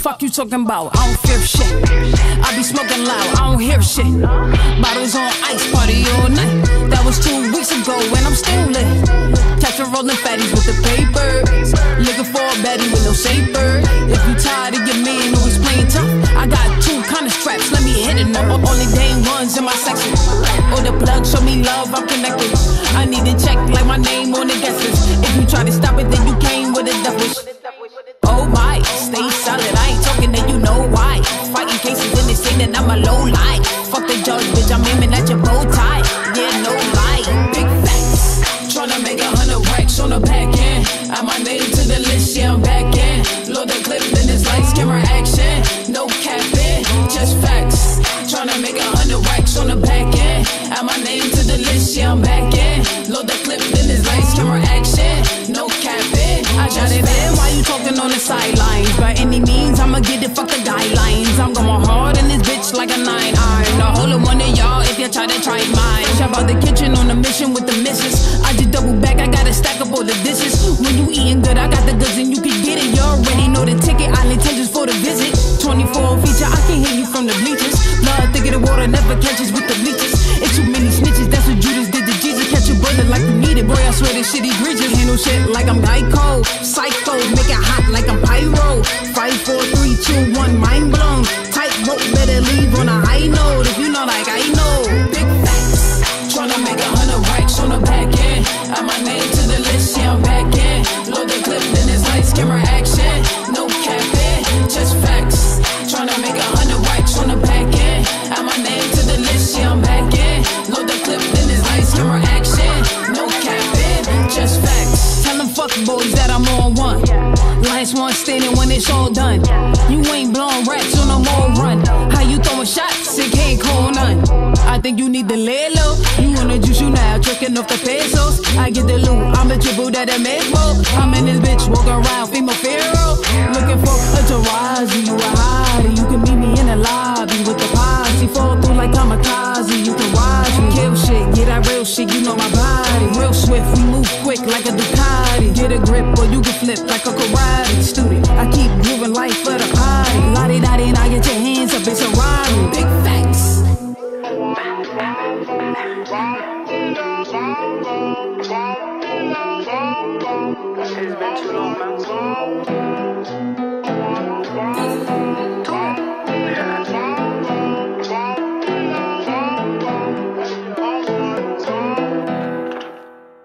Fuck you talking about? I don't fear shit. I be smoking loud, I don't hear shit. Bottles on ice, party all night. That was two weeks ago, and I'm still lit. Catch a rolling fatties with the paper. Looking for a baddie with no saber. If you tired of your man who is playing tough, I got two kind of straps. Let me hit it. Only day ones in my section. The plug show me love, I'm connected. I need to check like my name on the guest list. If you try to sidelines? By any means, I'ma get it, fuck the guidelines. I'm going hard in this bitch like a nine iron. The whole of one of y'all if you try to try mine. Shop out the kitchen on a mission with the missus. I just double back, I got a stack up all the dishes. When you eating good, I got the goods and you can get it. You already know the ticket, island tenders for the visit. 24 feature, I can hear you from the bleachers. Blood thicker the water never catches with the bleachers. It's too many snitches, that's what Judas did to Jesus. Catch a brother like you need it, boy. I swear this shit egregious. Handle shit like I'm Geico. Psycho, make Five, four, three, two, one, mind When it's all done. You ain't blowing racks on no more run. How you throwing shots? It can't call none. I think you need to lay low. You wanna juice you now, tricking off the pesos. I get the loot, I'm a triple that a mesmo. I'm in this bitch, walking around, female pharaoh. Looking for a Tarazi, you a hottie. You can meet me in the lobby with the posse. Fall through like kamikaze, you can watch me. Kill shit, yeah, that real shit, you know my body. Real swift, we move quick like a Ducati. Get a grip or you can flip like a It's been too long, man.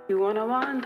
You wanna want